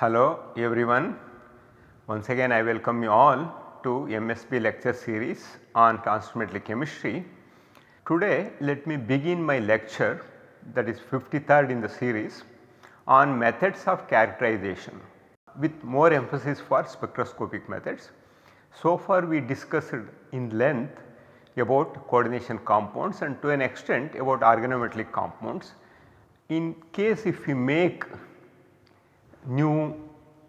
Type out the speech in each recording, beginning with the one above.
Hello everyone. Once again I welcome you all to MSP lecture series on transformative chemistry. Today let me begin my lecture that is 53rd in the series on methods of characterization with more emphasis for spectroscopic methods. So far we discussed in length about coordination compounds and to an extent about organometallic compounds. In case if we make new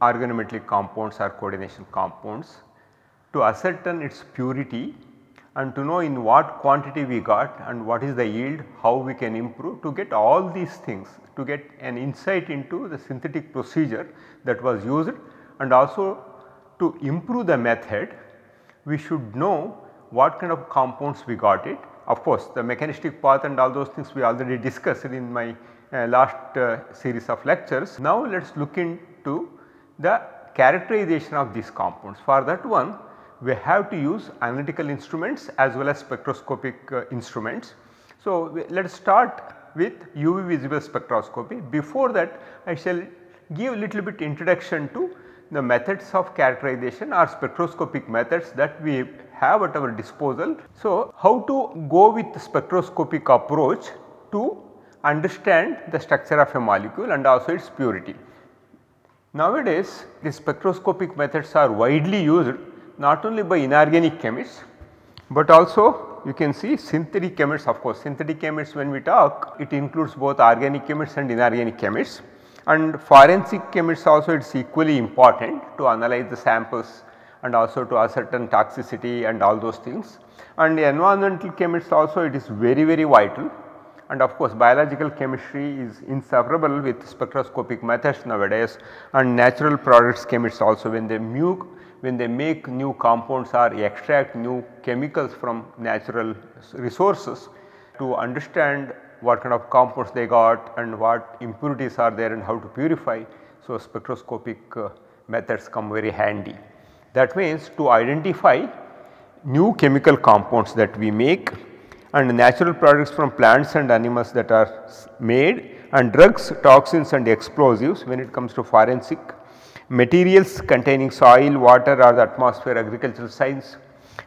organometallic compounds or coordination compounds to ascertain its purity and to know in what quantity we got and what is the yield, how we can improve to get all these things to get an insight into the synthetic procedure that was used and also to improve the method we should know what kind of compounds we got it. Of course, the mechanistic path and all those things we already discussed in my last uh, series of lectures. Now let us look into the characterization of these compounds. For that one we have to use analytical instruments as well as spectroscopic uh, instruments. So, let us start with UV visible spectroscopy. Before that I shall give a little bit introduction to the methods of characterization or spectroscopic methods that we have at our disposal. So, how to go with spectroscopic approach to understand the structure of a molecule and also its purity. Nowadays the spectroscopic methods are widely used not only by inorganic chemists, but also you can see synthetic chemists of course. Synthetic chemists when we talk it includes both organic chemists and inorganic chemists. And forensic chemists also it is equally important to analyze the samples and also to ascertain toxicity and all those things. And the environmental chemists also it is very very vital and of course biological chemistry is inseparable with spectroscopic methods nowadays and natural products chemists also when they make when they make new compounds or extract new chemicals from natural resources to understand what kind of compounds they got and what impurities are there and how to purify. So, spectroscopic uh, methods come very handy. That means to identify new chemical compounds that we make and natural products from plants and animals that are made and drugs, toxins and explosives when it comes to forensic, materials containing soil, water or the atmosphere, agricultural science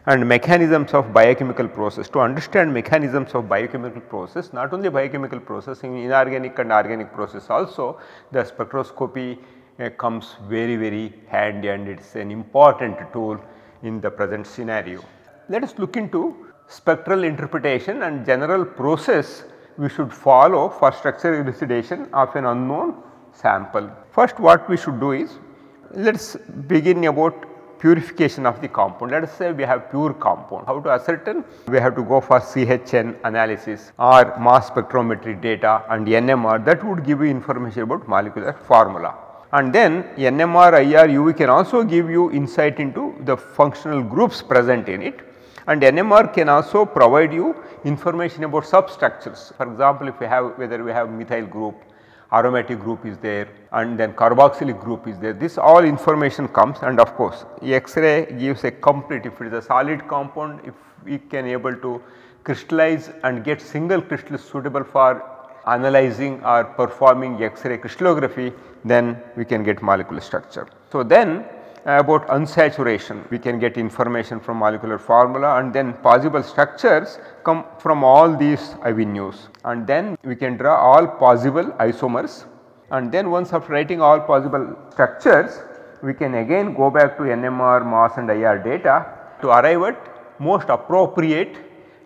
and mechanisms of biochemical process. To understand mechanisms of biochemical process not only biochemical process in inorganic and organic process also the spectroscopy uh, comes very very handy and it is an important tool in the present scenario. Let us look into spectral interpretation and general process we should follow for structure elucidation of an unknown sample. First what we should do is let us begin about purification of the compound. Let us say we have pure compound. How to ascertain? We have to go for CHN analysis or mass spectrometry data and NMR that would give you information about molecular formula. And then NMR, IR, UV can also give you insight into the functional groups present in it and NMR can also provide you information about substructures. For example, if we have whether we have methyl group, aromatic group is there and then carboxylic group is there. This all information comes and of course, X-ray gives a complete if it is a solid compound if we can able to crystallize and get single crystal suitable for analyzing or performing X-ray crystallography then we can get molecular structure. So, then about unsaturation. We can get information from molecular formula and then possible structures come from all these avenues. And then we can draw all possible isomers. And then once after writing all possible structures we can again go back to NMR, mass and IR data to arrive at most appropriate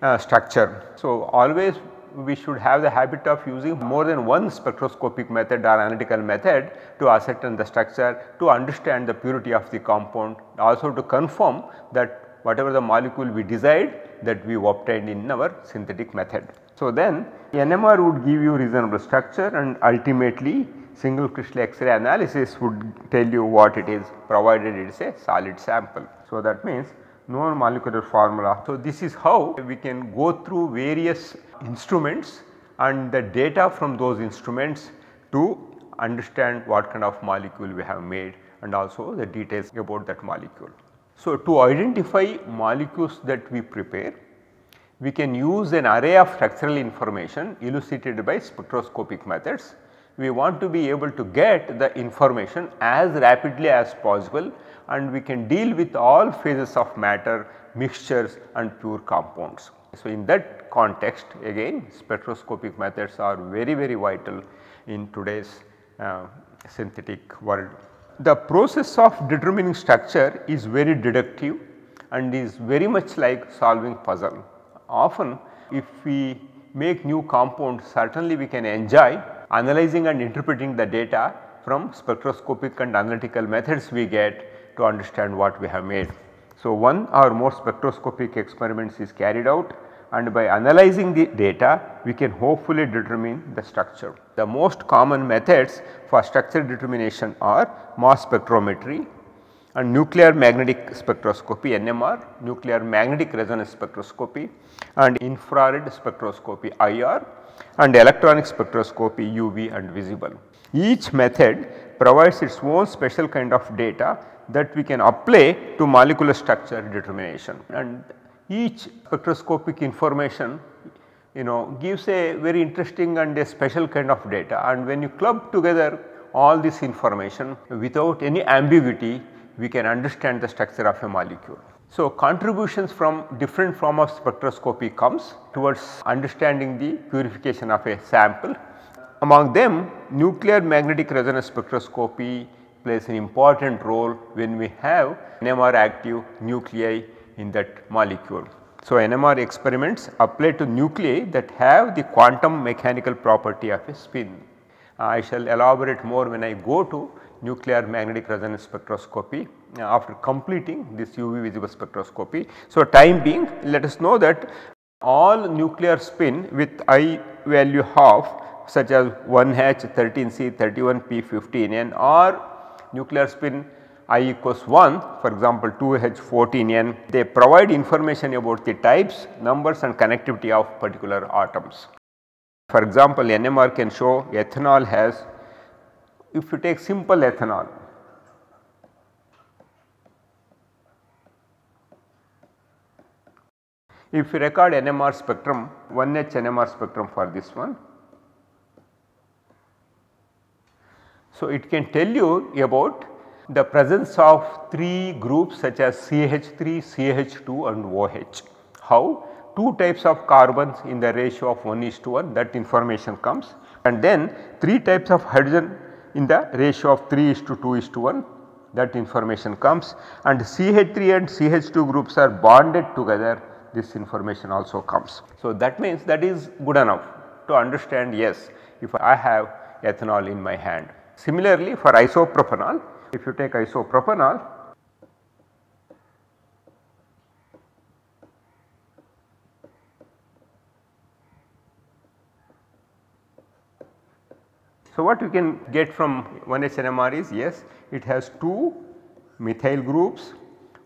uh, structure. So, always we should have the habit of using more than one spectroscopic method or analytical method to ascertain the structure, to understand the purity of the compound, also to confirm that whatever the molecule we decide that we obtained in our synthetic method. So, then NMR would give you reasonable structure and ultimately single crystal X-ray analysis would tell you what it is provided it is a solid sample. So, that means known molecular formula. So, this is how we can go through various instruments and the data from those instruments to understand what kind of molecule we have made and also the details about that molecule. So, to identify molecules that we prepare we can use an array of structural information elucidated by spectroscopic methods we want to be able to get the information as rapidly as possible and we can deal with all phases of matter, mixtures and pure compounds. So, in that context again spectroscopic methods are very very vital in today's uh, synthetic world. The process of determining structure is very deductive and is very much like solving puzzle. Often if we make new compounds certainly we can enjoy analyzing and interpreting the data from spectroscopic and analytical methods we get to understand what we have made. So, one or more spectroscopic experiments is carried out and by analyzing the data we can hopefully determine the structure. The most common methods for structure determination are mass spectrometry and nuclear magnetic spectroscopy NMR, nuclear magnetic resonance spectroscopy and infrared spectroscopy IR and electronic spectroscopy UV and visible. Each method provides its own special kind of data that we can apply to molecular structure determination and each spectroscopic information you know gives a very interesting and a special kind of data and when you club together all this information without any ambiguity we can understand the structure of a molecule. So, contributions from different form of spectroscopy comes towards understanding the purification of a sample. Among them nuclear magnetic resonance spectroscopy plays an important role when we have NMR active nuclei in that molecule. So, NMR experiments apply to nuclei that have the quantum mechanical property of a spin. Uh, I shall elaborate more when I go to nuclear magnetic resonance spectroscopy uh, after completing this UV visible spectroscopy. So, time being let us know that all nuclear spin with I value half such as 1H, 13C, 31P, 15N or nuclear spin i equals 1 for example 2H 14N they provide information about the types, numbers and connectivity of particular atoms. For example, NMR can show ethanol has if you take simple ethanol if you record NMR spectrum 1H NMR spectrum for this one. So, it can tell you about the presence of 3 groups such as CH3, CH2 and OH. How? 2 types of carbons in the ratio of 1 is to 1 that information comes and then 3 types of hydrogen in the ratio of 3 is to 2 is to 1 that information comes and CH3 and CH2 groups are bonded together this information also comes. So, that means that is good enough to understand yes if I have ethanol in my hand. Similarly, for isopropanol if you take isopropanol So, what you can get from 1H NMR is yes it has 2 methyl groups,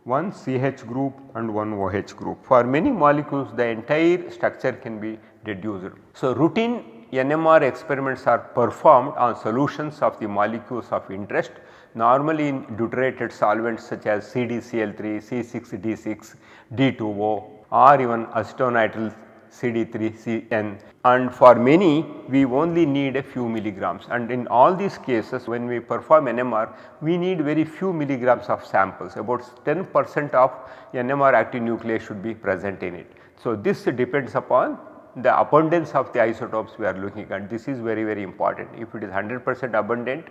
1 CH group and 1 OH group. For many molecules the entire structure can be deduced. So, routine NMR experiments are performed on solutions of the molecules of interest normally in deuterated solvents such as CDCl3, C6D6, D2O or even acetonitrile CD3CN and for many we only need a few milligrams. And in all these cases when we perform NMR we need very few milligrams of samples. About 10 percent of NMR active nuclei should be present in it. So, this depends upon the abundance of the isotopes we are looking at this is very very important if it is 100 percent abundant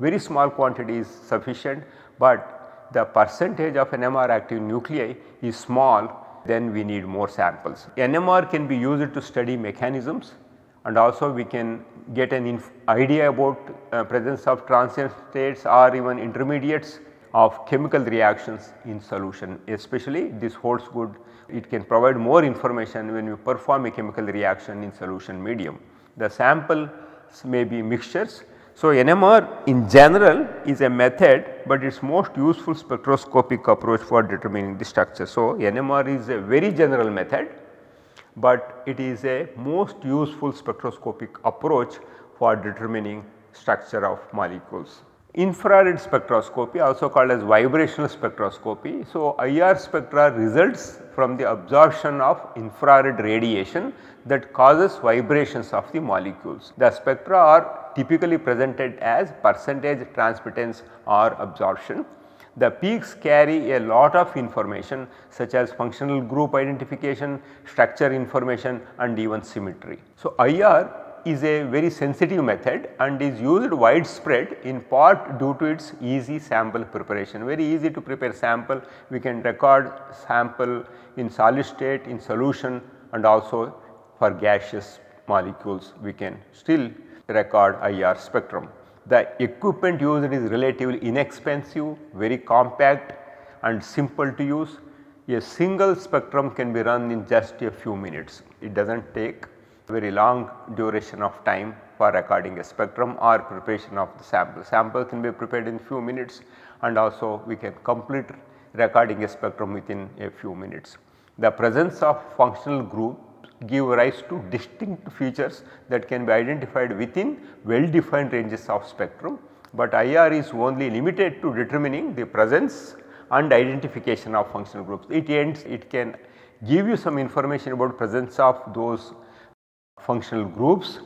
very small quantity is sufficient but the percentage of NMR active nuclei is small then we need more samples. NMR can be used to study mechanisms and also we can get an idea about uh, presence of transient states or even intermediates of chemical reactions in solution especially this holds good it can provide more information when we perform a chemical reaction in solution medium. The samples may be mixtures. So, NMR in general is a method, but its most useful spectroscopic approach for determining the structure. So, NMR is a very general method, but it is a most useful spectroscopic approach for determining structure of molecules infrared spectroscopy also called as vibrational spectroscopy. So, IR spectra results from the absorption of infrared radiation that causes vibrations of the molecules. The spectra are typically presented as percentage transmittance or absorption. The peaks carry a lot of information such as functional group identification, structure information and even symmetry. So, IR is a very sensitive method and is used widespread in part due to its easy sample preparation. Very easy to prepare sample, we can record sample in solid state, in solution and also for gaseous molecules we can still record IR spectrum. The equipment used is relatively inexpensive, very compact and simple to use. A single spectrum can be run in just a few minutes. It does not take very long duration of time for recording a spectrum or preparation of the sample. Sample can be prepared in few minutes and also we can complete recording a spectrum within a few minutes. The presence of functional groups give rise to distinct features that can be identified within well defined ranges of spectrum, but IR is only limited to determining the presence and identification of functional groups. It ends it can give you some information about presence of those functional groups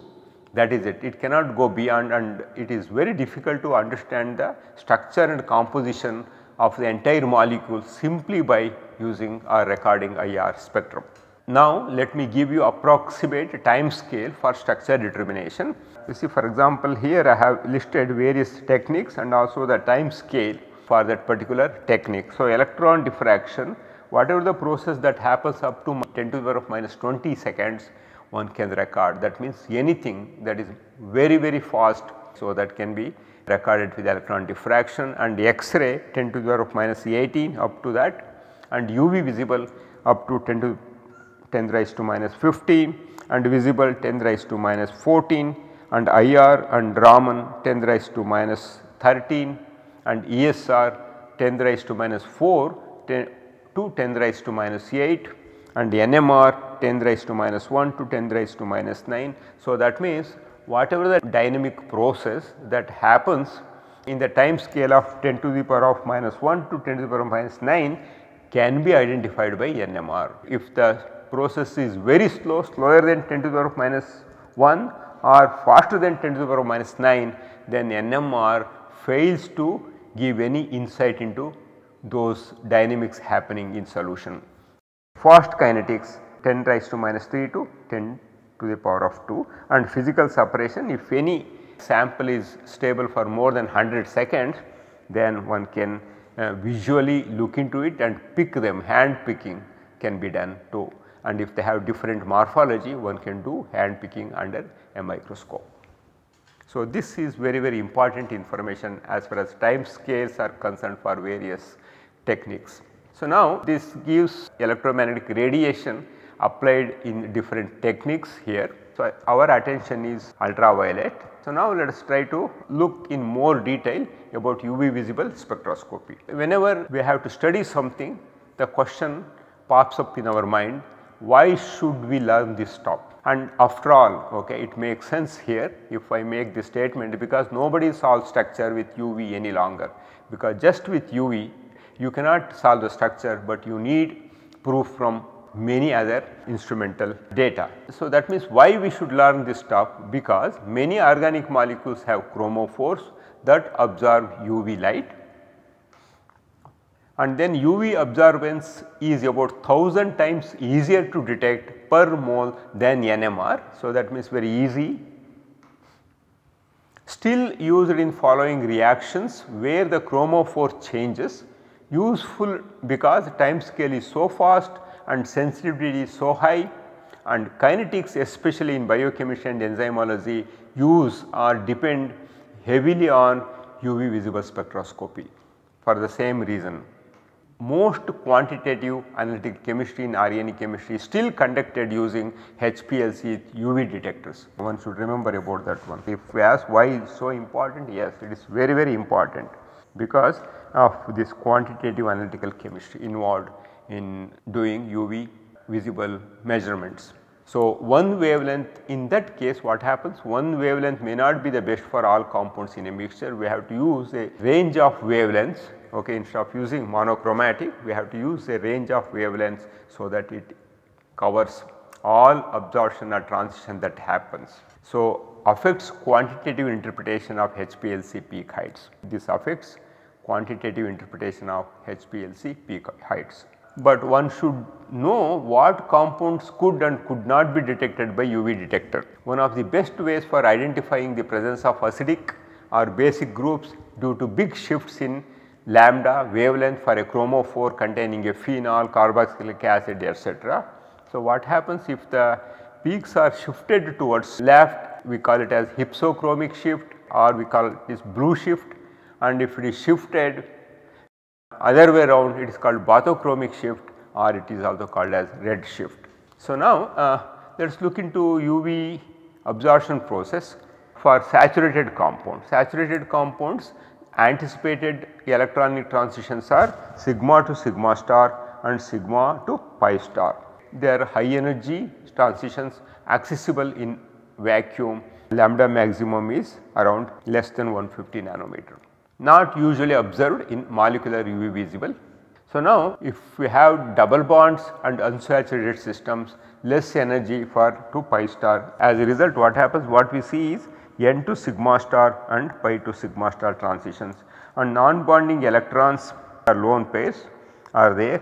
that is it. It cannot go beyond and it is very difficult to understand the structure and composition of the entire molecule simply by using or recording IR spectrum. Now let me give you approximate time scale for structure determination. You see for example here I have listed various techniques and also the time scale for that particular technique. So electron diffraction whatever the process that happens up to 10 to the power of minus 20 seconds one can record that means anything that is very very fast. So, that can be recorded with electron diffraction and X-ray 10 to the power of minus 18 up to that and UV visible up to 10 to 10 raised to minus 15 and visible 10 raised to minus 14 and IR and Raman 10 raised to minus 13 and ESR 10 raised to minus 4 10 to 10 raised to minus 8 and NMR 10 raised to minus 1 to 10 raised to minus 9. So, that means whatever the dynamic process that happens in the time scale of 10 to the power of minus 1 to 10 to the power of minus 9 can be identified by NMR. If the process is very slow, slower than 10 to the power of minus 1 or faster than 10 to the power of minus 9, then NMR fails to give any insight into those dynamics happening in solution fast kinetics 10 raised to minus 3 to 10 to the power of 2 and physical separation if any sample is stable for more than 100 seconds then one can uh, visually look into it and pick them hand picking can be done too and if they have different morphology one can do hand picking under a microscope. So, this is very very important information as far as time scales are concerned for various techniques. So, now this gives electromagnetic radiation applied in different techniques here. So, our attention is ultraviolet. So, now let us try to look in more detail about UV visible spectroscopy. Whenever we have to study something the question pops up in our mind why should we learn this topic and after all okay it makes sense here if I make this statement because nobody solves structure with UV any longer because just with UV you cannot solve the structure, but you need proof from many other instrumental data. So, that means why we should learn this stuff because many organic molecules have chromophores that absorb UV light and then UV absorbance is about 1000 times easier to detect per mole than NMR. So, that means very easy still used in following reactions where the chromophore changes useful because time scale is so fast and sensitivity is so high and kinetics especially in biochemistry and enzymology use or depend heavily on UV visible spectroscopy for the same reason. Most quantitative analytical chemistry in RNA chemistry is still conducted using HPLC UV detectors. One should remember about that one. If we ask why it is so important, yes it is very very important because of this quantitative analytical chemistry involved in doing UV visible measurements. So, one wavelength in that case what happens one wavelength may not be the best for all compounds in a mixture we have to use a range of wavelengths okay instead of using monochromatic we have to use a range of wavelengths so that it covers all absorption or transition that happens. So, affects quantitative interpretation of HPLC peak heights. This affects quantitative interpretation of HPLC peak heights. But one should know what compounds could and could not be detected by UV detector. One of the best ways for identifying the presence of acidic or basic groups due to big shifts in lambda wavelength for a chromophore containing a phenol, carboxylic acid etc. So, what happens if the peaks are shifted towards left we call it as hypsochromic shift or we call it is blue shift and if it is shifted other way around it is called bathochromic shift or it is also called as red shift. So, now uh, let us look into UV absorption process for saturated compounds. Saturated compounds anticipated electronic transitions are sigma to sigma star and sigma to pi star. They are high energy transitions accessible in vacuum lambda maximum is around less than 150 nanometer not usually observed in molecular UV visible. So, now if we have double bonds and unsaturated systems less energy for 2 pi star. As a result what happens? What we see is n to sigma star and pi to sigma star transitions. And non-bonding electrons or lone pairs are there.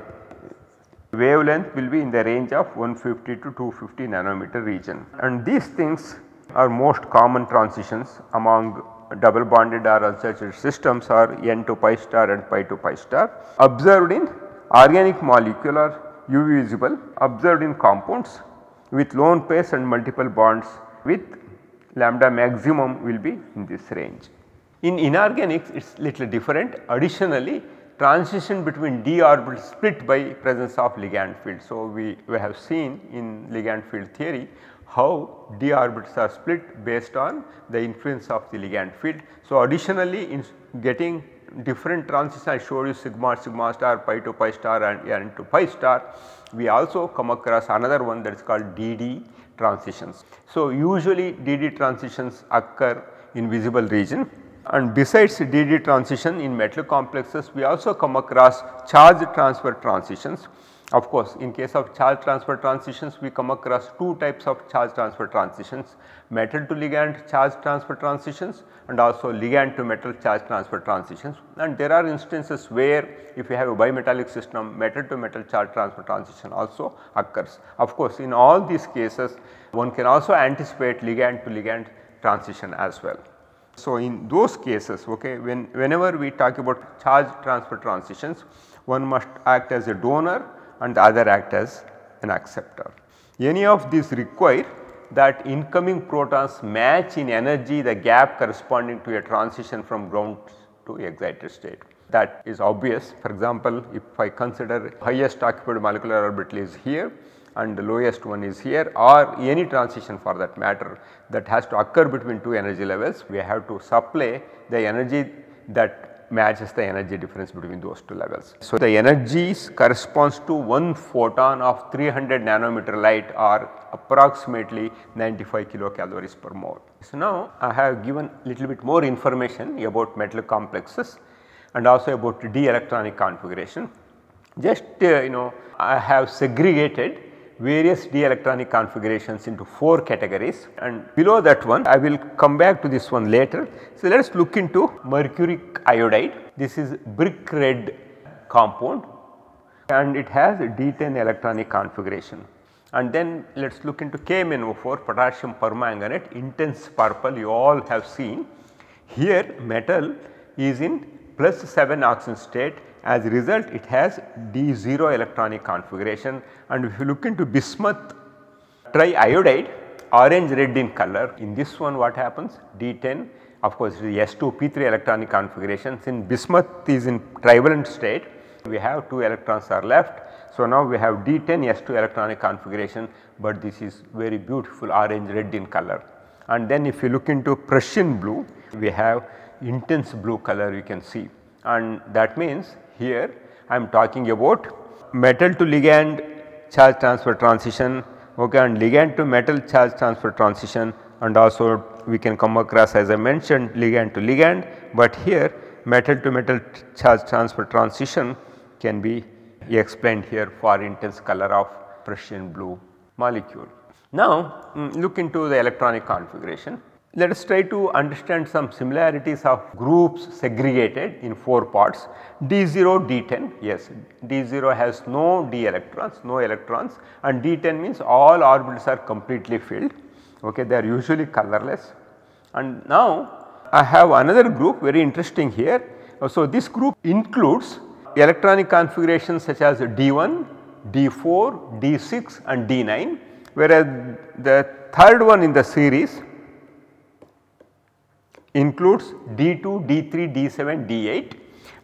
Wavelength will be in the range of 150 to 250 nanometer region. And these things are most common transitions among double bonded or unsaturated systems are n to pi star and pi to pi star observed in organic molecular UV visible observed in compounds with lone pairs and multiple bonds with lambda maximum will be in this range. In inorganics it is little different additionally transition between d orbitals split by presence of ligand field. So, we, we have seen in ligand field theory how d orbitals are split based on the influence of the ligand field. So, additionally in getting different transitions I showed you sigma sigma star pi to pi star and n to pi star we also come across another one that is called DD transitions. So, usually DD transitions occur in visible region and besides DD transition in metal complexes we also come across charge transfer transitions of course, in case of charge transfer transitions we come across two types of charge transfer transitions metal to ligand charge transfer transitions and also ligand to metal charge transfer transitions and there are instances where if you have a bimetallic system metal to metal charge transfer transition also occurs. Of course, in all these cases one can also anticipate ligand to ligand transition as well. So, in those cases okay, when whenever we talk about charge transfer transitions one must act as a donor and the other act as an acceptor. Any of these require that incoming photons match in energy the gap corresponding to a transition from ground to excited state. That is obvious for example, if I consider highest occupied molecular orbital is here and the lowest one is here or any transition for that matter that has to occur between two energy levels we have to supply the energy that matches the energy difference between those two levels. So, the energies corresponds to 1 photon of 300 nanometer light or approximately 95 kilocalories per mole. So, now I have given a little bit more information about metal complexes and also about d electronic configuration. Just uh, you know I have segregated various d electronic configurations into 4 categories and below that one I will come back to this one later. So, let us look into mercuric iodide this is brick red compound and it has D10 electronic configuration and then let us look into KMnO4 potassium permanganate intense purple you all have seen. Here metal is in plus 7 oxygen state. As a result it has D0 electronic configuration. And if you look into bismuth triiodide orange red in color. In this one what happens? D10 of course is S2P3 electronic configuration since bismuth is in trivalent state. We have 2 electrons are left. So, now we have D10 S2 electronic configuration, but this is very beautiful orange red in color. And then if you look into Prussian blue we have intense blue color you can see and that means here I am talking about metal to ligand charge transfer transition okay, and ligand to metal charge transfer transition and also we can come across as I mentioned ligand to ligand, but here metal to metal charge transfer transition can be explained here for intense color of Prussian blue molecule. Now mm, look into the electronic configuration. Let us try to understand some similarities of groups segregated in 4 parts. D0, D10 yes. D0 has no d electrons no electrons and D10 means all orbitals are completely filled. Okay they are usually colorless. And now I have another group very interesting here. So, this group includes electronic configurations such as D1, D4, D6 and D9 whereas the third one in the series includes D2, D3, D7, D8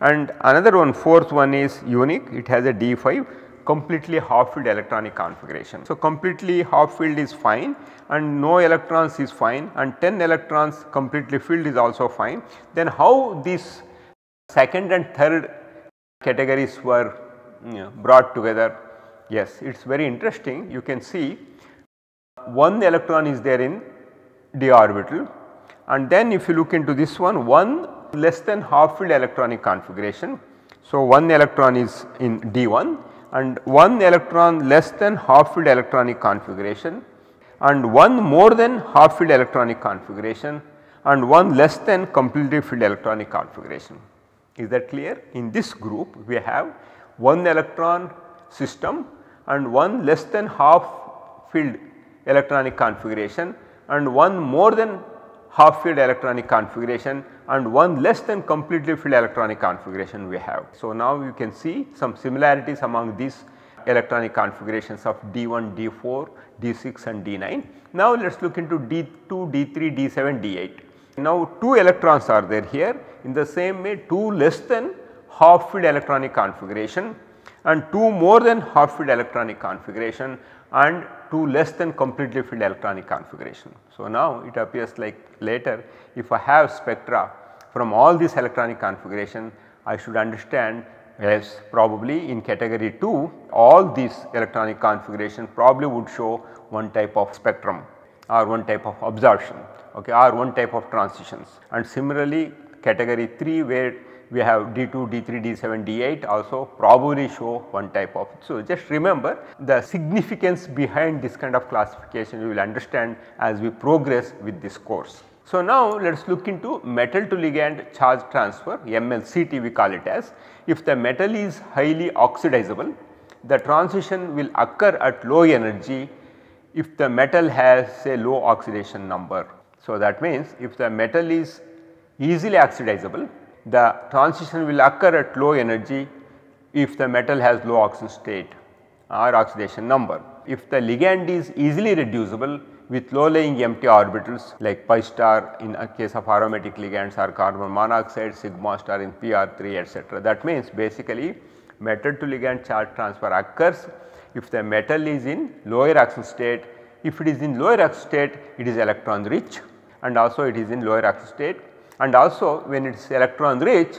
and another one fourth one is unique it has a D5 completely half filled electronic configuration. So, completely half filled is fine and no electrons is fine and 10 electrons completely filled is also fine. Then how these second and third categories were you know, brought together? Yes, it is very interesting you can see one electron is there in d orbital and then if you look into this one one less than half filled electronic configuration. So, one electron is in D1 and one electron less than half filled electronic configuration and one more than half filled electronic configuration and one less than completely filled electronic configuration. Is that clear? In this group we have one electron system and one less than half filled electronic configuration and one more than half filled electronic configuration and one less than completely filled electronic configuration we have. So, now you can see some similarities among these electronic configurations of D1, D4, D6 and D9. Now, let us look into D2, D3, D7, D8. Now, 2 electrons are there here in the same way 2 less than half filled electronic configuration and 2 more than half filled electronic configuration and 2 less than completely filled electronic configuration. So, now it appears like later if I have spectra from all these electronic configuration I should understand yes probably in category 2 all these electronic configuration probably would show one type of spectrum or one type of absorption okay, or one type of transitions and similarly category 3 where we have D2, D3, D7, D8 also probably show one type of. So, just remember the significance behind this kind of classification you will understand as we progress with this course. So, now let us look into metal to ligand charge transfer MLCT we call it as. If the metal is highly oxidizable the transition will occur at low energy if the metal has a low oxidation number. So, that means if the metal is easily oxidizable the transition will occur at low energy if the metal has low oxidation state or oxidation number. If the ligand is easily reducible with low laying empty orbitals like pi star in a case of aromatic ligands or carbon monoxide, sigma star in PR3 etc. That means basically metal to ligand charge transfer occurs if the metal is in lower oxidation state. If it is in lower oxidation state it is electron rich and also it is in lower oxidation state and also when it is electron rich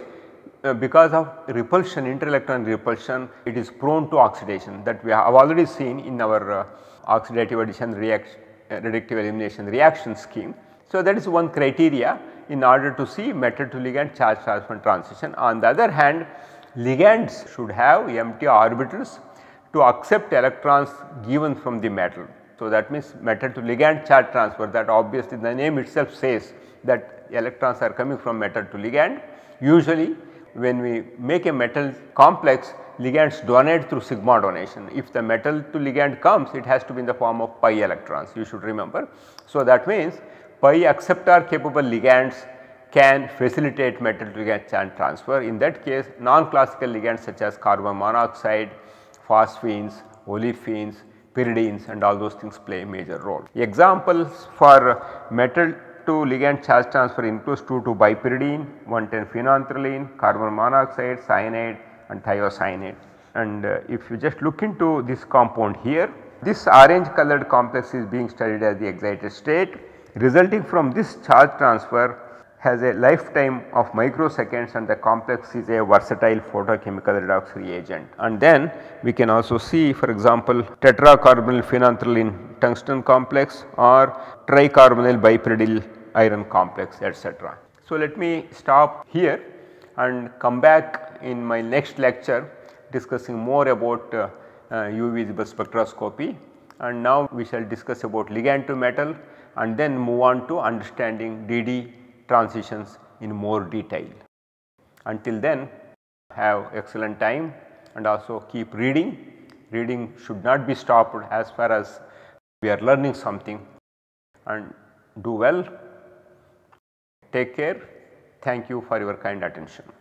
uh, because of repulsion interelectron repulsion it is prone to oxidation that we have already seen in our uh, oxidative addition reaction uh, reductive elimination reaction scheme. So, that is one criteria in order to see metal to ligand charge transfer transition. On the other hand ligands should have empty orbitals to accept electrons given from the metal. So, that means metal to ligand charge transfer that obviously the name itself says that electrons are coming from metal to ligand. Usually when we make a metal complex ligands donate through sigma donation. If the metal to ligand comes it has to be in the form of pi electrons you should remember. So, that means pi acceptor capable ligands can facilitate metal to ligand charge transfer. In that case non-classical ligands such as carbon monoxide, phosphines, olefins, pyridines and all those things play a major role. Examples for metal to ligand charge transfer includes 2,2-bipyridine, 1,10-phenanthroline, carbon monoxide, cyanide and thiocyanate. And uh, if you just look into this compound here, this orange colored complex is being studied as the excited state. Resulting from this charge transfer has a lifetime of microseconds and the complex is a versatile photochemical redox reagent. And then we can also see for example tetracarbonyl phenanthroline tungsten complex or tricarbonyl bipyridyl iron complex etc. So, let me stop here and come back in my next lecture discussing more about uh, uh, UV visible spectroscopy and now we shall discuss about ligand to metal and then move on to understanding DD transitions in more detail. Until then have excellent time and also keep reading. Reading should not be stopped as far as we are learning something and do well. Take care. Thank you for your kind attention.